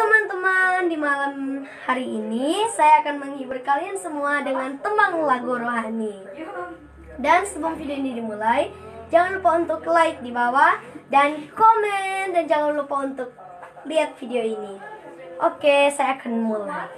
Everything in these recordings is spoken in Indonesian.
teman-teman, di malam hari ini saya akan menghibur kalian semua dengan tembang lagu rohani. Dan sebelum video ini dimulai, jangan lupa untuk like di bawah dan komen dan jangan lupa untuk lihat video ini. Oke, saya akan mulai.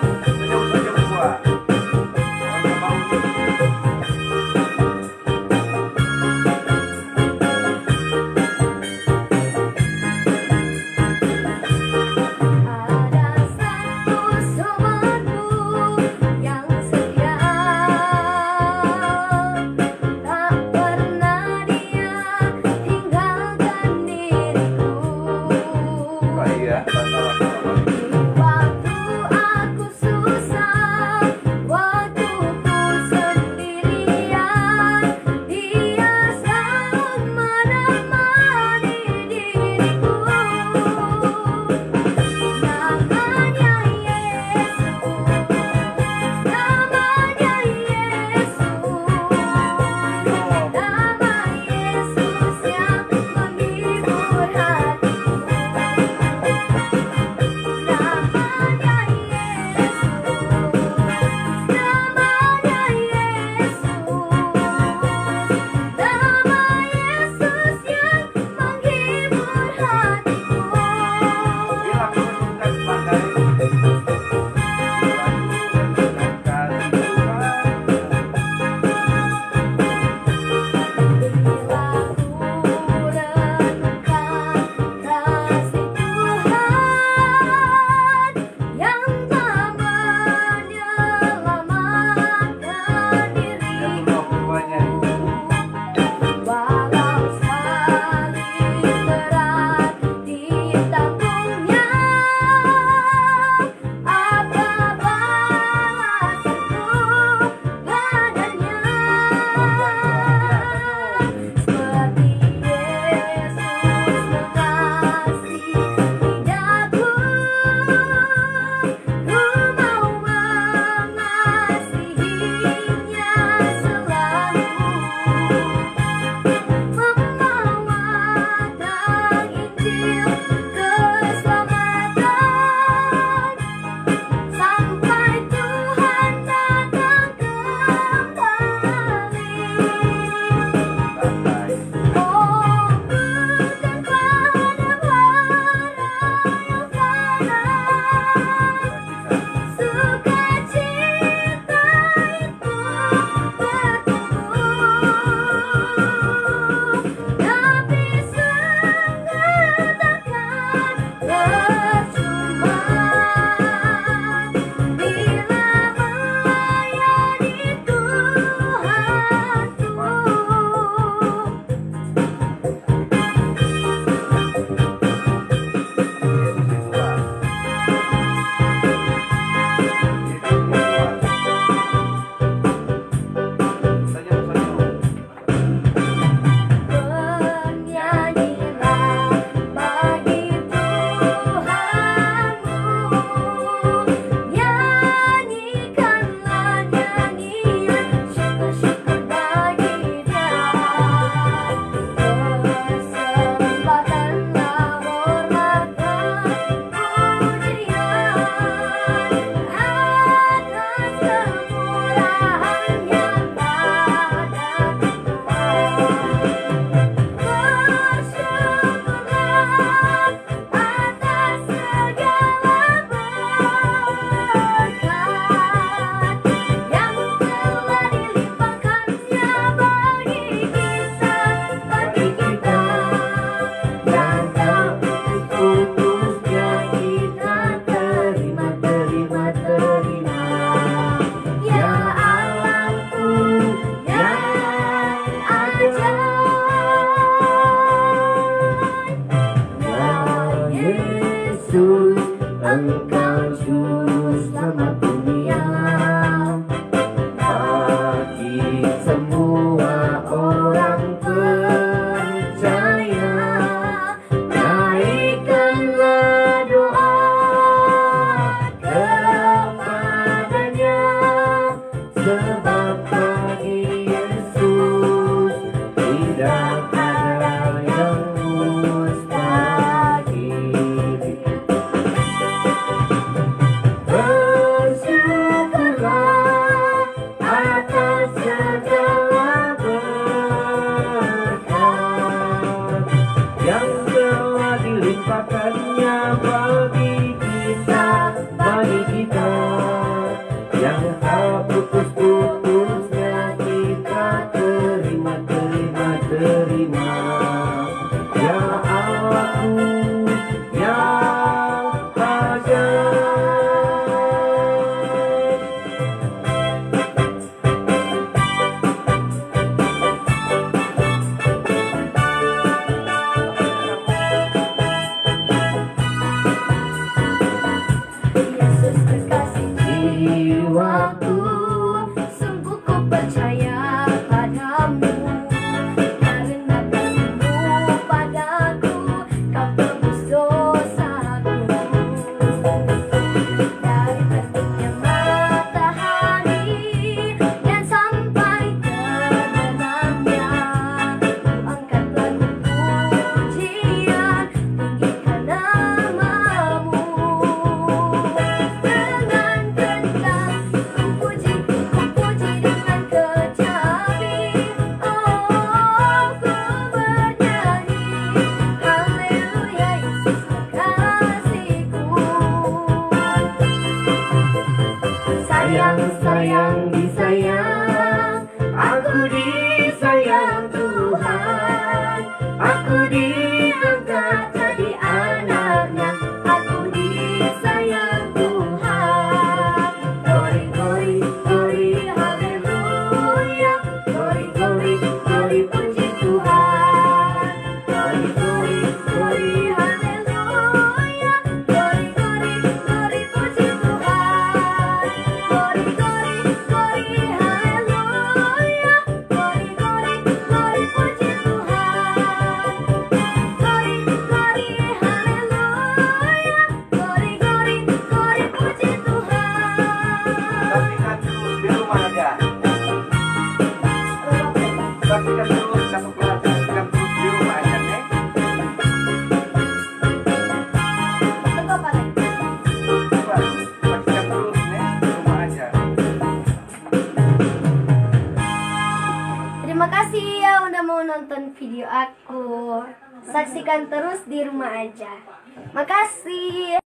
Thank you. pakarnya aku disayang Tuhan, aku disayang. Saksikan terus di rumah aja. Makasih.